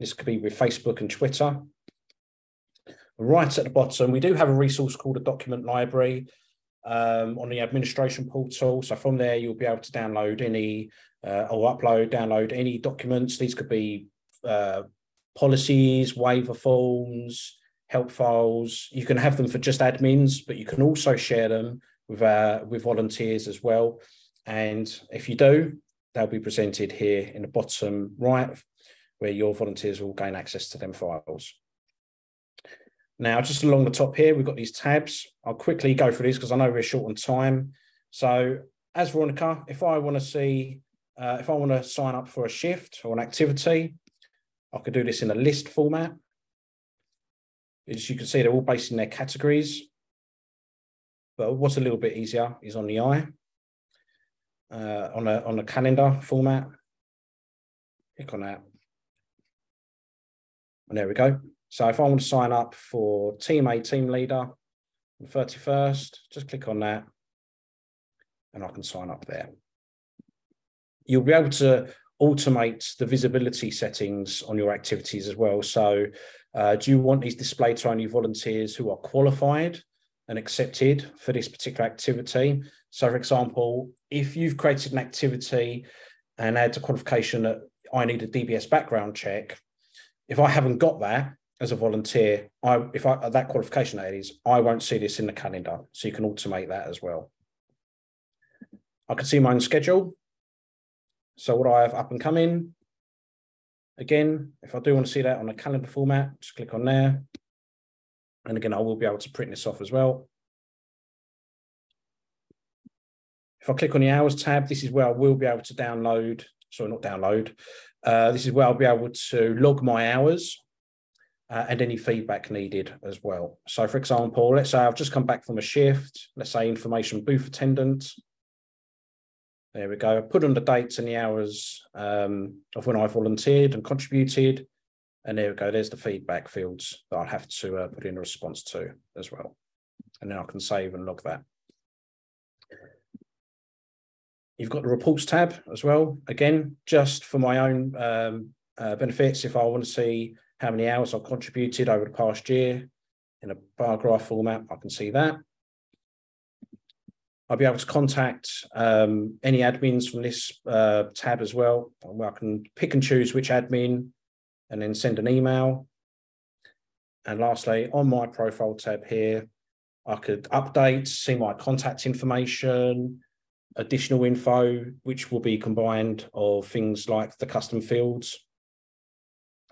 This could be with Facebook and Twitter. Right at the bottom, we do have a resource called a document library um, on the administration portal. So from there, you'll be able to download any uh, or upload, download any documents. These could be uh, policies, waiver forms, help files. You can have them for just admins, but you can also share them with uh, with volunteers as well. And if you do, they'll be presented here in the bottom right, where your volunteers will gain access to them files. Now, just along the top here, we've got these tabs. I'll quickly go through these because I know we're short on time. So as Veronica, if I want to see, uh, if I want to sign up for a shift or an activity, I could do this in a list format. As you can see, they're all based in their categories. But what's a little bit easier is on the eye, uh, on a on a calendar format. Click on that. And there we go. So if I want to sign up for Team A Team Leader, the 31st, just click on that and I can sign up there. You'll be able to automate the visibility settings on your activities as well. So uh, do you want these displayed to only volunteers who are qualified and accepted for this particular activity? So, for example, if you've created an activity and had a qualification that I need a DBS background check, if I haven't got that as a volunteer, I if I that qualification that is, I won't see this in the calendar. So you can automate that as well. I can see my own schedule. So what I have up and coming, Again, if I do want to see that on a calendar format, just click on there. And again, I will be able to print this off as well. If I click on the hours tab, this is where I will be able to download, sorry, not download. Uh, this is where I'll be able to log my hours uh, and any feedback needed as well. So for example, let's say I've just come back from a shift, let's say information booth attendant. There we go. I put on the dates and the hours um, of when I volunteered and contributed. And there we go. There's the feedback fields that I'll have to uh, put in a response to as well. And then I can save and log that. You've got the reports tab as well. Again, just for my own um, uh, benefits, if I want to see how many hours I've contributed over the past year, in a bar graph format. I can see that. I'll be able to contact um, any admins from this uh, tab as well. I can pick and choose which admin and then send an email. And lastly, on my profile tab here, I could update, see my contact information, additional info, which will be combined of things like the custom fields.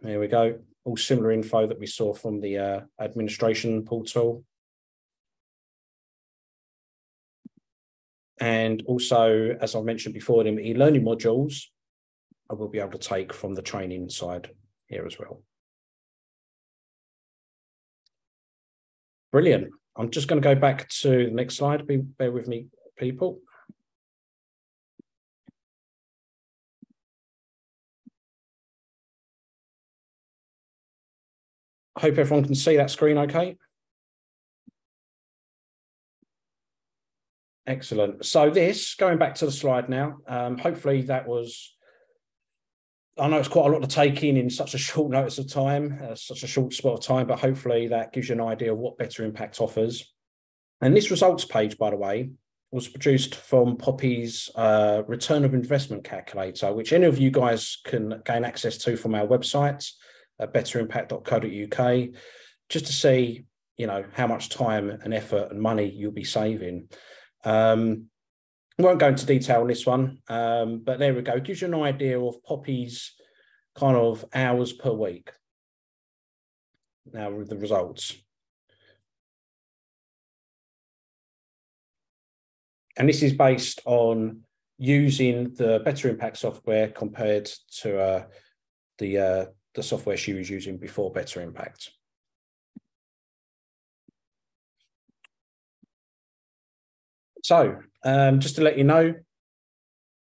There we go. All similar info that we saw from the uh, administration portal. And also, as I mentioned before, the e-learning modules, I will be able to take from the training side here as well. Brilliant. I'm just going to go back to the next slide. Be, bear with me, people. I hope everyone can see that screen okay. Excellent. So this, going back to the slide now, um, hopefully that was, I know it's quite a lot to take in in such a short notice of time, uh, such a short spot of time, but hopefully that gives you an idea of what Better Impact offers. And this results page, by the way, was produced from Poppy's uh, return of investment calculator, which any of you guys can gain access to from our website betterimpact.co.uk, just to see, you know, how much time and effort and money you'll be saving. Um, won't go into detail on this one, um, but there we go. Gives you an idea of Poppy's kind of hours per week. Now with the results. And this is based on using the Better Impact software compared to uh, the uh, the software she was using before Better Impact. So um, just to let you know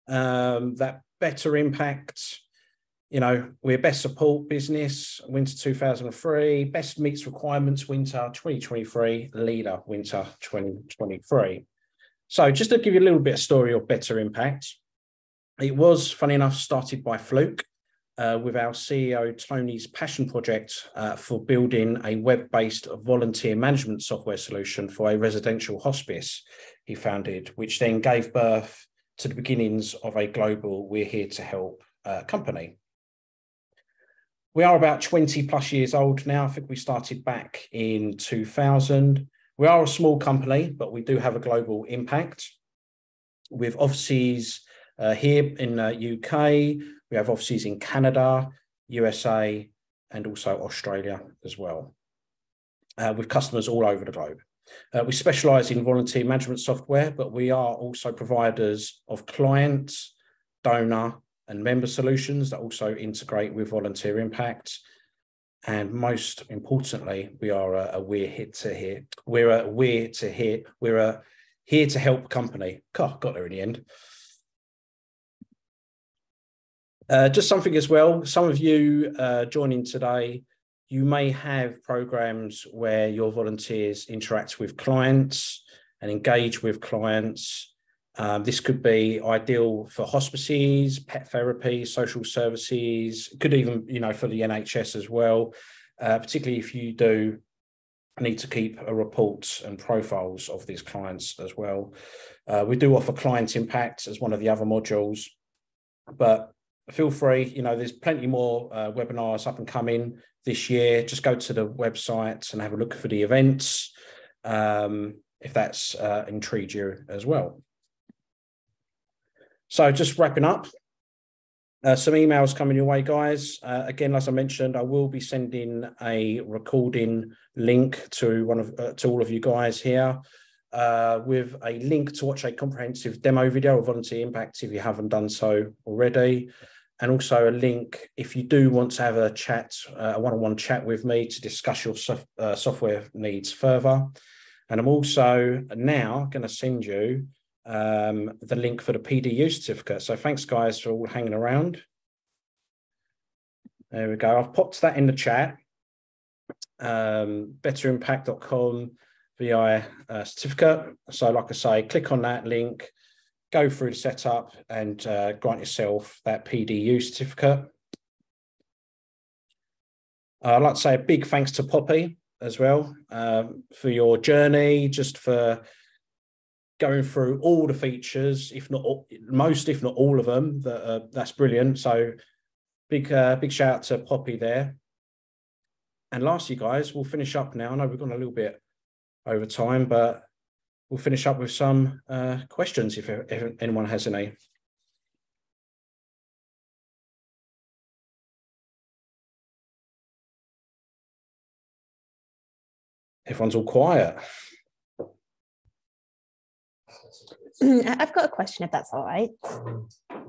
um, that Better Impact, you know, we're best support business, winter 2003, best meets requirements, winter 2023, leader, winter 2023. So just to give you a little bit of story of Better Impact, it was, funny enough, started by Fluke uh, with our CEO Tony's passion project uh, for building a web-based volunteer management software solution for a residential hospice he founded, which then gave birth to the beginnings of a global We're Here to Help uh, company. We are about 20 plus years old now. I think we started back in 2000. We are a small company, but we do have a global impact with offices uh, here in the UK. We have offices in Canada, USA, and also Australia as well, uh, with customers all over the globe. Uh, we specialize in volunteer management software, but we are also providers of client, donor, and member solutions that also integrate with volunteer impact. And most importantly, we are a, a we're hit to here. We're a we're to here. We're a here to help company. God, got there in the end. Uh, just something as well. Some of you uh, joining today you may have programs where your volunteers interact with clients and engage with clients. Um, this could be ideal for hospices, pet therapy, social services, could even, you know, for the NHS as well, uh, particularly if you do need to keep a report and profiles of these clients as well. Uh, we do offer client impact as one of the other modules, but feel free, you know, there's plenty more uh, webinars up and coming this year, just go to the website and have a look for the events um, if that's uh, intrigued you as well. So just wrapping up, uh, some emails coming your way, guys. Uh, again, as I mentioned, I will be sending a recording link to one of uh, to all of you guys here uh, with a link to watch a comprehensive demo video of volunteer impact if you haven't done so already and also a link if you do want to have a chat, uh, a one-on-one chat with me to discuss your sof uh, software needs further. And I'm also now going to send you um, the link for the PDU certificate. So thanks guys for all hanging around. There we go. I've popped that in the chat. Um, betterimpact.com VI uh, certificate. So like I say, click on that link go through the setup and uh, grant yourself that PDU certificate. Uh, I'd like to say a big thanks to Poppy as well um, for your journey, just for going through all the features, if not all, most, if not all of them. That uh, that's brilliant. So big uh, big shout out to Poppy there. And lastly, guys, we'll finish up now. I know we've gone a little bit over time, but we'll finish up with some uh, questions if, if anyone has any. Everyone's all quiet. I've got a question if that's all right.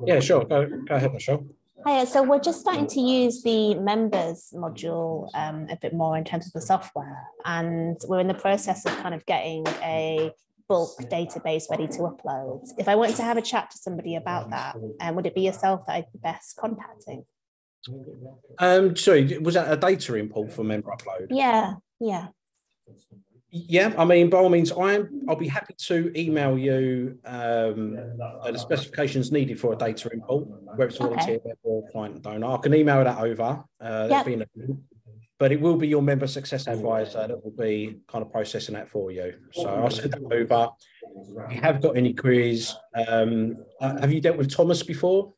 Yeah, sure. Go, go ahead, Michelle. Hiya, so we're just starting to use the members module um, a bit more in terms of the software, and we're in the process of kind of getting a bulk database ready to upload. If I wanted to have a chat to somebody about that, um, would it be yourself that I'd be best contacting? Um, sorry, was that a data import for member upload? Yeah, yeah. Yeah, I mean, by all means, I'm. I'll be happy to email you um, uh, the specifications needed for a data import, whether it's volunteer okay. or client donor. I can email that over. Uh, yep. a, but it will be your member success advisor that will be kind of processing that for you. So I'll send that over. If you have got any queries, um, uh, have you dealt with Thomas before?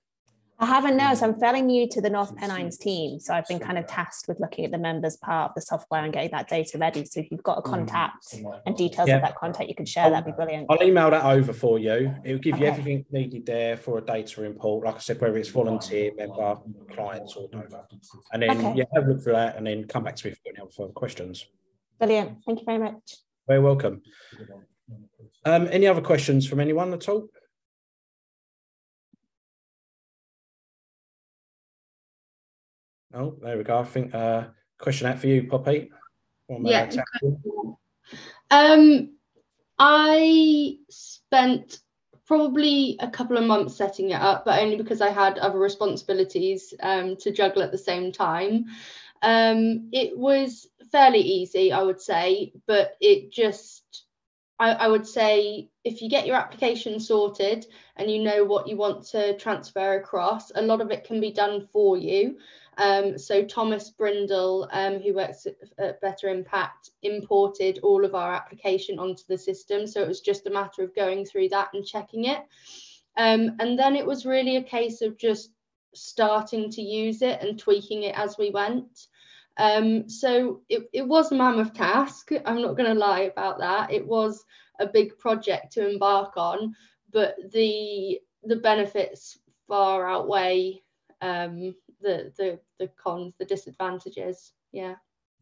I haven't no, so I'm fairly new to the North Pennines team. So I've been kind of tasked with looking at the members part of the software and getting that data ready. So if you've got a mm. contact and details yeah. of that contact you can share, I'll, that'd be brilliant. I'll email that over for you. It'll give okay. you everything needed there for a data import. Like I said, whether it's volunteer, member, clients, or donor. And then okay. yeah, have a look through that and then come back to me if you've got any further questions. Brilliant. Thank you very much. Very welcome. Um, any other questions from anyone at all? Oh, there we go. I think uh, question out for you, Poppy. Yeah. Um, I spent probably a couple of months setting it up, but only because I had other responsibilities um, to juggle at the same time. Um, it was fairly easy, I would say, but it just, I, I would say, if you get your application sorted and you know what you want to transfer across, a lot of it can be done for you. Um, so Thomas Brindle, um, who works at Better Impact, imported all of our application onto the system. So it was just a matter of going through that and checking it. Um, and then it was really a case of just starting to use it and tweaking it as we went. Um, so it, it was a mammoth task. I'm not going to lie about that. It was a big project to embark on, but the the benefits far outweigh um, the the the cons, the disadvantages. Yeah.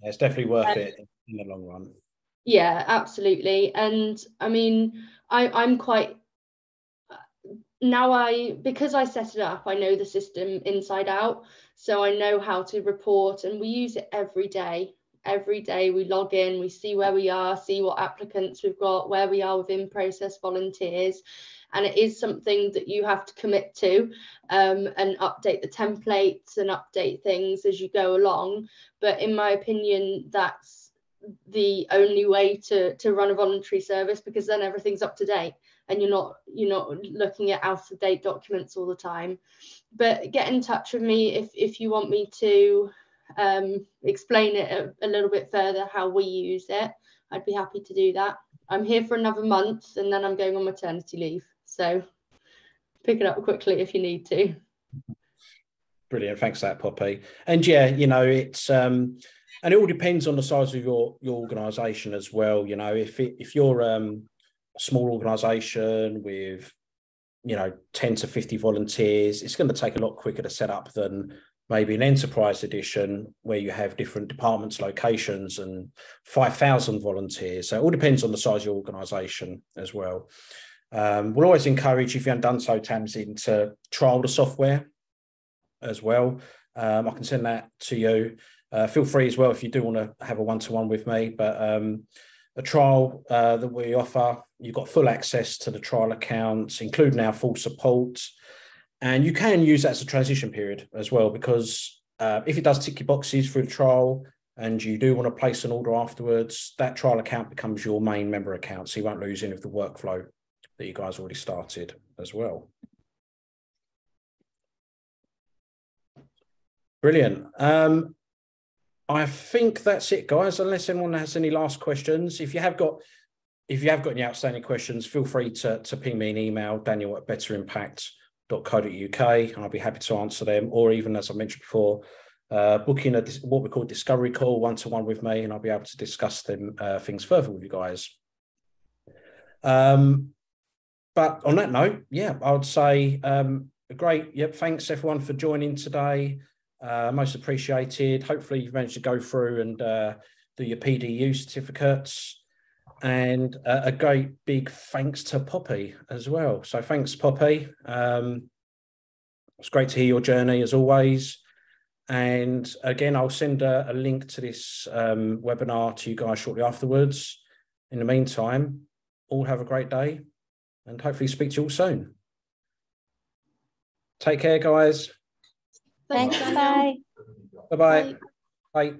yeah it's definitely worth um, it in the long run. Yeah, absolutely. And I mean, I I'm quite now I because I set it up, I know the system inside out. So I know how to report and we use it every day. Every day we log in, we see where we are, see what applicants we've got, where we are within process volunteers and it is something that you have to commit to um, and update the templates and update things as you go along. But in my opinion that's the only way to to run a voluntary service because then everything's up to date and you're not you're not looking at out of date documents all the time. But get in touch with me if if you want me to um, explain it a, a little bit further how we use it. I'd be happy to do that. I'm here for another month and then i'm going on maternity leave so pick it up quickly if you need to. Brilliant. Thanks for that, Poppy. And yeah, you know, it's um and it all depends on the size of your your organization as well. You know, if it, if you're um a small organization with you know 10 to 50 volunteers, it's going to take a lot quicker to set up than maybe an enterprise edition where you have different departments, locations, and 5,000 volunteers. So it all depends on the size of your organization as well. Um, we'll always encourage, if you haven't done so, Tamsin, to trial the software as well. Um, I can send that to you. Uh, feel free as well if you do want to have a one-to-one with me. But um, a trial uh, that we offer, you've got full access to the trial accounts, including our full support. And you can use that as a transition period as well, because uh, if it does tick your boxes through the trial and you do want to place an order afterwards, that trial account becomes your main member account. So you won't lose any of the workflow that you guys already started as well. Brilliant. Um, I think that's it, guys. Unless anyone has any last questions, if you have got if you have got any outstanding questions, feel free to, to ping me an email, daniel at betterimpact.co.uk, and I'll be happy to answer them. Or even, as I mentioned before, uh, booking a what we call discovery call one to one with me, and I'll be able to discuss them uh, things further with you guys. Um, but on that note, yeah, I would say um, great. Yep, thanks everyone for joining today. Uh, most appreciated. Hopefully, you've managed to go through and uh, do your PDU certificates. And uh, a great big thanks to Poppy as well. So, thanks, Poppy. Um, it's great to hear your journey as always. And again, I'll send a, a link to this um, webinar to you guys shortly afterwards. In the meantime, all have a great day and hopefully speak to you all soon. Take care, guys. Thanks. Bye. Bye-bye. Bye.